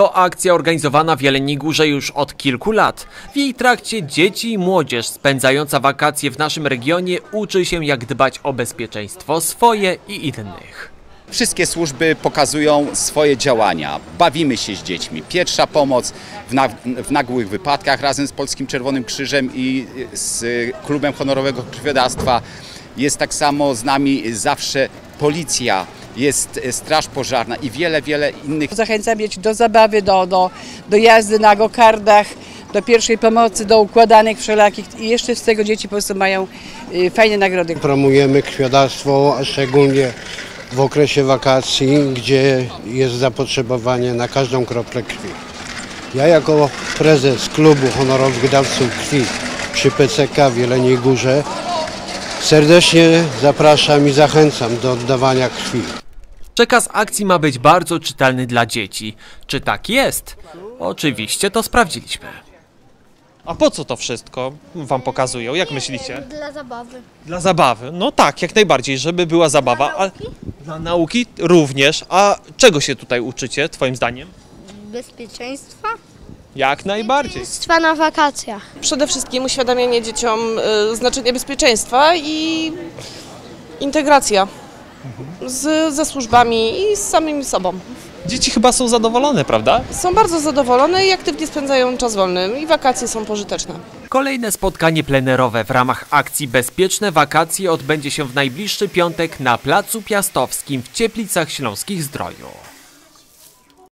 To akcja organizowana w Jeleniej Górze już od kilku lat. W jej trakcie dzieci i młodzież spędzająca wakacje w naszym regionie uczy się jak dbać o bezpieczeństwo swoje i innych. Wszystkie służby pokazują swoje działania. Bawimy się z dziećmi. Pierwsza pomoc w, na, w nagłych wypadkach razem z Polskim Czerwonym Krzyżem i z Klubem Honorowego Krwiodawstwa. Jest tak samo z nami zawsze policja, jest straż pożarna i wiele, wiele innych Zachęcam dzieci do zabawy, do, do, do jazdy na gokardach, do pierwszej pomocy, do układanek wszelakich i jeszcze z tego dzieci po prostu mają y, fajne nagrody. Promujemy krwiodawstwo, a szczególnie w okresie wakacji, gdzie jest zapotrzebowanie na każdą kroplę krwi. Ja jako prezes klubu honorowych dawców krwi przy PCK w Jeleniej Górze serdecznie zapraszam i zachęcam do oddawania krwi. Przekaz akcji ma być bardzo czytelny dla dzieci. Czy tak jest? Oczywiście to sprawdziliśmy. A po co to wszystko wam pokazują? Jak myślicie? Dla zabawy. Dla zabawy. No tak, jak najbardziej, żeby była zabawa. A dla nauki również. A czego się tutaj uczycie, twoim zdaniem? Bezpieczeństwa? Jak najbardziej. Bezpieczeństwa na wakacjach. Przede wszystkim uświadamianie dzieciom y, znaczenia bezpieczeństwa i integracja z, ze służbami i z samymi sobą. Dzieci chyba są zadowolone, prawda? Są bardzo zadowolone i aktywnie spędzają czas wolny i wakacje są pożyteczne. Kolejne spotkanie plenerowe w ramach akcji Bezpieczne Wakacje odbędzie się w najbliższy piątek na Placu Piastowskim w Cieplicach Śląskich Zdroju.